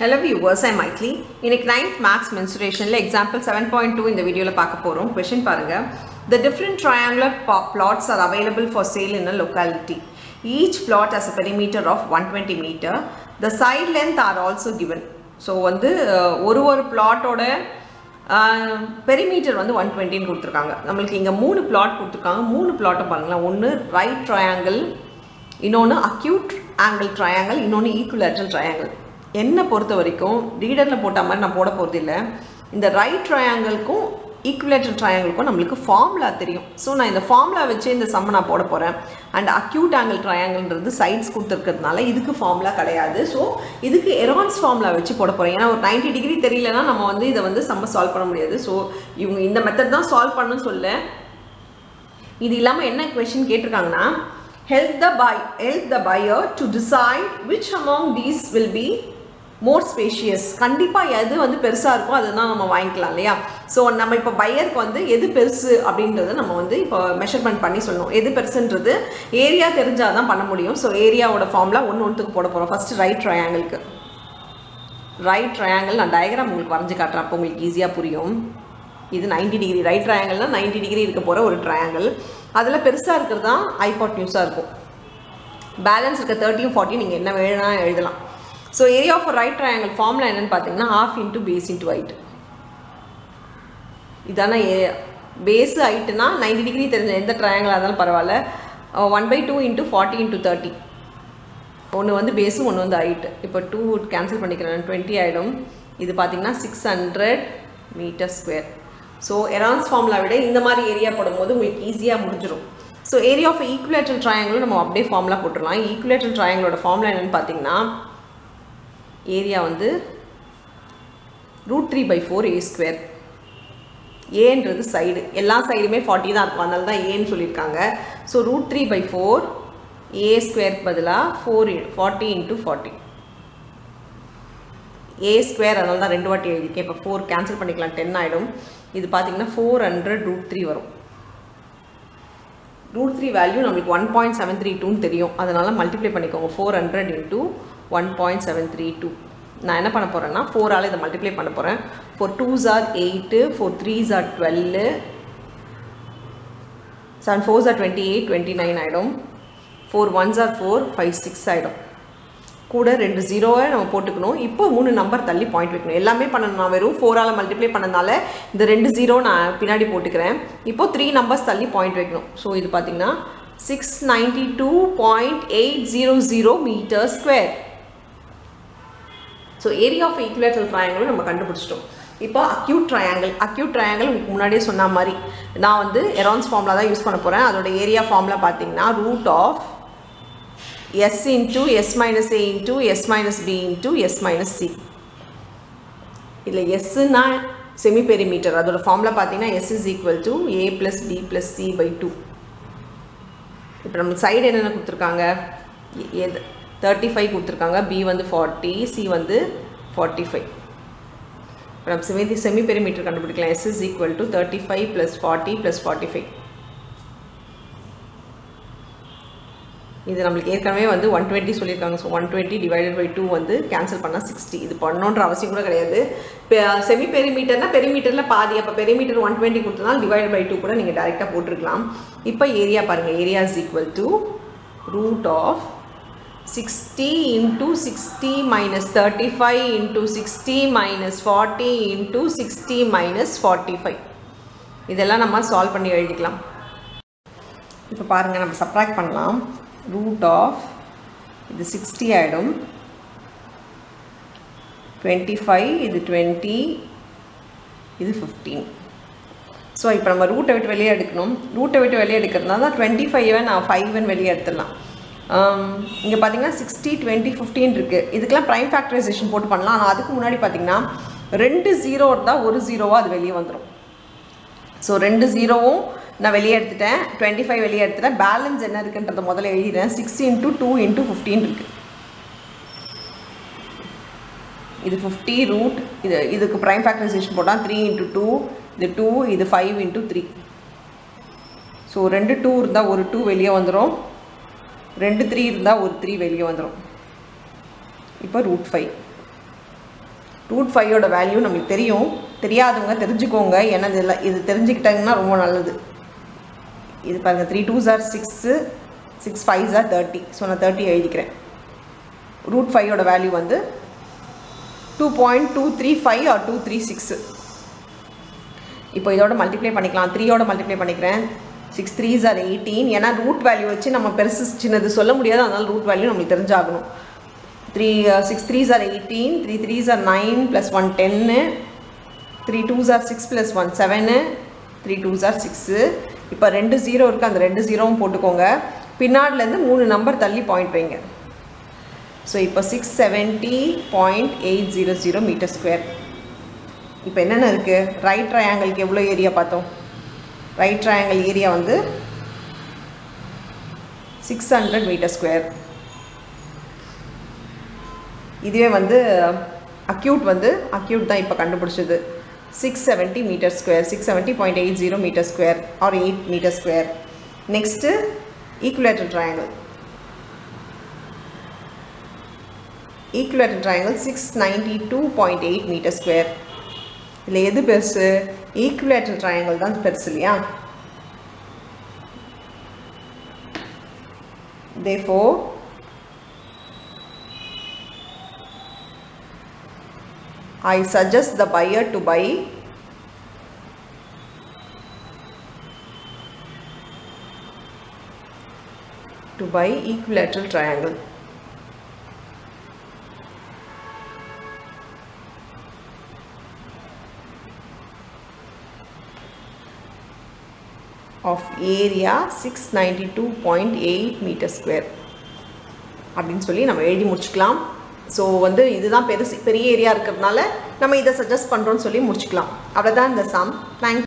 Hello viewers ஐ மைக்லி இன்னைக்கு ninth maths மென்சுரேஷனில் எக்ஸாம்பிள் செவன் பாயிண்ட் டூ இந்த வீடியோவில் பார்க்க போகிறோம் கொஷின் பாருங்கள் the different triangular plots are available for sale in a locality each plot has a perimeter of one twenty metre the side length are also given so வந்து ஒரு ஒரு பிளாட்டோட perimeter வந்து one டுவெண்ட்டின்னு கொடுத்துருக்காங்க. நம்மளுக்கு இங்கே மூணு பிளாட் கொடுத்துருக்காங்க. மூணு பிளாட்டை பாருங்களேன். ஒன்று ரைட் ட்ரையாங்கிள் இன்னொன்று அக்யூட் ஆங்கிள் ட்ரையாங்கிள் இன்னொன்று ஈக்குவலேட்டரல் ட்ரையாங்கிள் என்னை பொறுத்த வரைக்கும் ரீடரில் போட்ட மாதிரி நான் போட போகிறது இல்லை. இந்த ரைட் ட்ரையாங்கிள்க்கும் ஈக்குவலேட்டர் ட்ரையாங்கிள்க்கும் நம்மளுக்கு ஃபார்முலா தெரியும். ஸோ நான் இந்த ஃபார்முலா வச்சு இந்த சம்ம நான் போட போகிறேன் அண்ட் அக்யூட் ஆங்கிள் ட்ரையாங்கிள்ன்றது சைட்ஸ் கொடுத்துருக்கிறதுனால இதுக்கு ஃபார்முலா கிடையாது. ஸோ இதுக்கு எரான்ஸ் ஃபார்முலா வச்சு போட போகிறேன் ஏன்னா ஒரு 90 டிகிரி தெரியலனா நம்ம வந்து இதை வந்து சம்ம சால்வ் பண்ண முடியாது. ஸோ இவங்க இந்த மெத்தட் தான் சால்வ் பண்ணணும்னு சொல்ல. இது இல்லாமல் என்ன கொஷின் கேட்டிருக்காங்கன்னா help the buy help the buyer to decide which among these will be more spacious கண்டிப்பாக எது வந்து பெருசாக இருக்கோ அதுதான் நம்ம வாங்கிக்கலாம் இல்லையா? ஸோ நம்ம இப்போ பையருக்கு வந்து எது பெருசு அப்படின்றத நம்ம வந்து இப்போ மெஷர்மெண்ட் பண்ணி சொல்லணும். எது பெருசுன்றது ஏரியா தெரிஞ்சால் தான் பண்ண முடியும். ஸோ ஏரியாவோட ஃபார்ம்லாம் ஒன்று ஒன்றுக்கு போட போகிறோம் ஃபஸ்ட்டு ரைட் ட்ரையாங்கிளுக்கு ரைட் ட்ரையாங்கிள் நான் டயக்ராம் உங்களுக்கு வரைஞ்சு காட்டுறேன். அப்போ உங்களுக்கு ஈஸியாக புரியும். இது 90 டிகிரி ரைட் ட்ரையாங்கிள்னால் நைன்டி டிகிரி இருக்க போகிற ஒரு ட்ரையாங்கிள் அதில் பெருசாக இருக்கிறது தான் ஐபாட் நியூஸாக இருக்கும். பேலன்ஸ் இருக்க தேர்ட்டியும் ஃபார்ட்டியும் நீங்கள் என்ன வேணால் எழுதலாம். So area of right triangle ஃபார்ம்லாம் என்னன்னு பார்த்தீங்கன்னா half into base into height இதான ஏரியா பேஸ் ஹைட்டுனா 90 டிகிரி தெரிஞ்ச எந்த ட்ரையாங்கிளாக இருந்தாலும் பரவாயில்ல. One by two into forty into thirty ஒன்று வந்து பேஸு ஒன்று வந்து ஹைட்டு இப்போ டூ கேன்சல் பண்ணிக்கிறேன். டுவெண்ட்டி ஆகிடும் இது பார்த்தீங்கன்னா six hundred metre square so Heron's formula விட இந்த மாதிரி ஏரியா போடும்போது உங்களுக்கு ஈஸியாக முடிஞ்சிடும் ஸோ ஏரியா ஆஃப் ஈக்குவலேட்டல் ட்ரையாங்கிளும் நம்ம அப்படியே ஃபார்முலா போட்டுடலாம். ஈக்குவலேட்டல் ட்ரையாங்கிளோட ஃபார்முலா என்னென்னு பார்த்தீங்கன்னா ஏரியா வந்து root three by four A square. ஏன்றது சைடு. எல்லா சைடுமே ஃபார்ட்டி தான் இருக்கும். அதனால தான் ஏன்னு சொல்லியிருக்காங்க. So root three by four A ஸ்கொயருக்கு பதிலாக four forty into forty. A square அதனால தான் ரெண்டு வாட்டி எழுதிக்கேன் இப்போ ஃபோர் கேன்சல் பண்ணிக்கலாம். டென் ஆகிடும் இது பார்த்தீங்கன்னா ஃபோர் ஹண்ட்ரட் ரூட் த்ரீ வரும். ரூட் த்ரீ வேல்யூ நம்மளுக்கு ஒன் பாயிண்ட் செவன் த்ரீ டூன்னு தெரியும். அதனால் மல்டிப்ளை பண்ணிக்கோங்க. Four hundred into one point seven three two நான் என்ன பண்ண போகிறேன்னா ஃபோரால் இதை மல்டிப்ளை பண்ண போகிறேன் four twos are eight four threes are twelve seven fours are twenty eight twenty nine ஆகிடும் four ones are four five six ஆகிடும் கூட ரெண்டு ஜீரோவை நம்ம போட்டுக்கணும். இப்போ மூணு நம்பர் தள்ளி பாயிண்ட் வைக்கணும். எல்லாமே பண்ணணும் நான் வெறும் ஃபோரால் மல்டிப்ளை பண்ணனால இந்த ரெண்டு ஜீரோ நான் பின்னாடி போட்டுக்கிறேன். இப்போ த்ரீ நம்பர்ஸ் தள்ளி பாயிண்ட் வைக்கணும். ஸோ இது பார்த்தீங்கன்னா six ninety two point eight zero zero metre square so area of equilateral ட்ரையாங்கிளும் நம்ம கண்டுபிடிச்சிட்டோம். இப்போ அக்யூட் ட்ரையாங்கிள் அக்யூட் ட்ரையாங்கிள் உங்களுக்கு முன்னாடியே சொன்ன மாதிரி. நான் வந்து எரான்ஸ் ஃபார்முலா தான் யூஸ் பண்ண போகிறேன் அதோட ஏரியா ஃபார்முலா பார்த்தீங்கன்னா root of S into S minus A into S minus B into S minus C இல்லை எஸ்ஸுன்னா செமி பெரிமீட்டர் அதோட ஃபார்முலா பார்த்தீங்கன்னா S is equal to A plus B plus C by two இப்போ நம்ம side என்னென்ன கொடுத்துருக்காங்க? எ- எது? தேர்ட்டி ஃபைவ் கொடுத்துருக்காங்க. பி வந்து ஃபார்ட்டி சி வந்து ஃபார்ட்டி ஃபைவ் இப்போ நம்ம செமி செமி பெரிமீட்டர் கண்டுபிடிக்கலாம். S is equal to thirty five plus forty plus forty five இது நம்மளுக்கு ஏற்கனவே வந்து ஒன் டுவெண்ட்டி சொல்லியிருக்காங்க. So one twenty divided by two வந்து கேன்சல் பண்ணால் சிக்ஸ்டி இது பண்ணணுன்ற அவசியம் கூட கிடையாது. செமி பெரிமீட்டர்னா பெரிமீட்டரில் பாதி. அப்போ பெரிமீட்டர் ஒன் டுவெண்ட்டி கொடுத்தனால டிவைட் பை டூ கூட நீங்கள் டேரெக்டாக போட்டிருக்கலாம். இப்போ ஏரியா பாருங்கள் area is equal to root of sixty into sixty minus thirty five into sixty minus forty into sixty minus forty five இதெல்லாம் நம்ம சால்வ் பண்ணி எழுதிக்கலாம். இப்போ பாருங்கள் நம்ம சப்ராக்ட் பண்ணலாம். ரூட் ஆஃப் இது சிக்ஸ்டி ஆகிடும் டுவெண்ட்டி ஃபைவ் இது டுவெண்ட்டி இது ஃபிஃப்டீன் ஸோ இப்போ நம்ம ரூட்டை விட்டு வெளியே எடுக்கணும். ரூட்டை விட்டு வெளியே எடுக்கிறதுனால தான் டுவெண்ட்டி ஃபைவை நான் ஃபைவன் வெளியே எடுத்துடலாம். இங்கே பார்த்தீங்கன்னா சிக்ஸ்டி டுவெண்ட்டி ஃபிஃப்டீன் இருக்குது இதுக்கெல்லாம் ப்ரைம் ஃபேக்டரைசேஷன் போட்டு பண்ணலாம். ஆனால் அதுக்கு முன்னாடி பார்த்தீங்கன்னா ரெண்டு ஜீரோ இருந்தால் ஒரு ஜீரோவாக அது வெளியே வந்துடும் ஸோ ரெண்டு ஜீரோவும் நான் வெளியே எடுத்துட்டேன். டுவெண்ட்டி ஃபைவ் வெளியே எடுத்துட்டேன். பேலன்ஸ் என்ன இருக்குன்றத முதல்ல எழுதிடுறேன். Six into two into fifteen இருக்குது இது ஃபிஃப்டி ரூட் இது இதுக்கு ப்ரைம் ஃபேக்டரைசேஷன் போட்டால் த்ரீ இன்ட்டு டூ இது டூ இது ஃபைவ் இன்ட்டு த்ரீ ஸோ ரெண்டு டூ இருந்தால் ஒரு டூ வெளியே வந்துடும் ரெண்டு த்ரீ இருந்தால் ஒரு த்ரீ வெளியே வந்துடும் இப்போ ரூட் ஃபைவ் ரூட் ஃபைவோட வேல்யூ நம்மளுக்கு தெரியும். தெரியாதவங்க தெரிஞ்சுக்கோங்க. ஏன்னா இதில் இது தெரிஞ்சுக்கிட்டாங்கன்னா ரொம்ப நல்லது. இது பாருங்கள் three two jar six six five jar thirty so நான் தேர்ட்டி எழுதிக்கிறேன். ரூட் ஃபைவோட வேல்யூ வந்து two point two three five or two three six இப்போ இதோட மல்டிப்ளை பண்ணிக்கலாம். த்ரீயோட மல்டிப்ளை பண்ணிக்கிறேன். சிக்ஸ் த்ரீஸ் ஆர் எயிட்டீன் ஏன்னா ரூட் வேல்யூ வச்சு நம்ம பெருசு சின்னது சொல்ல முடியாது. அதனால் ரூட் வேல்யூ நம்மளுக்கு தெரிஞ்சாகணும். Three six threes are eighteen three threes are nine plus one ten three twos are six plus one seven three twos are six இப்போ ரெண்டு ஜீரோ இருக்குது அந்த ரெண்டு ஜீரோவும் போட்டுக்கோங்க. பின்னாடிலேருந்து மூணு நம்பர் தள்ளி பாயிண்ட் வைங்க. ஸோ இப்போ six seventy point eight zero zero metre square இப்போ என்னென்ன இருக்குது ரைட் ட்ரையாங்கிளுக்கு எவ்வளோ ஏரியா பார்த்தோம்? ரைட் ட்ரையாங்கிள் ஏரியா வந்து சிக்ஸ் ஹண்ட்ரட் மீட்டர் ஸ்கொயர் இதுவே வந்து அக்யூட் வந்து அக்யூட் தான் இப்போ கண்டுபிடிச்சது. Six seventy metre square six seventy point eight zero metre square or eight metre square next equilateral triangle equilateral triangle six ninety two point eight metre square இதில் எது பெருசு equilateral triangle தான் பெருசு இல்லையா therefore I suggest the buyer to buy to buy equilateral triangle. of area 692.8 meter square. அப்படின்னு சொல்லி நம்ம எழுதி முடிச்சுக்கலாம். ஸோ வந்து இதுதான் பெருசு பெரிய ஏரியா இருக்கிறதுனால நம்ம இதை சஜஸ்ட் பண்ணுறோன்னு சொல்லி முடிச்சுக்கலாம். அவ்வளோதான் இந்த சம் தேங்க்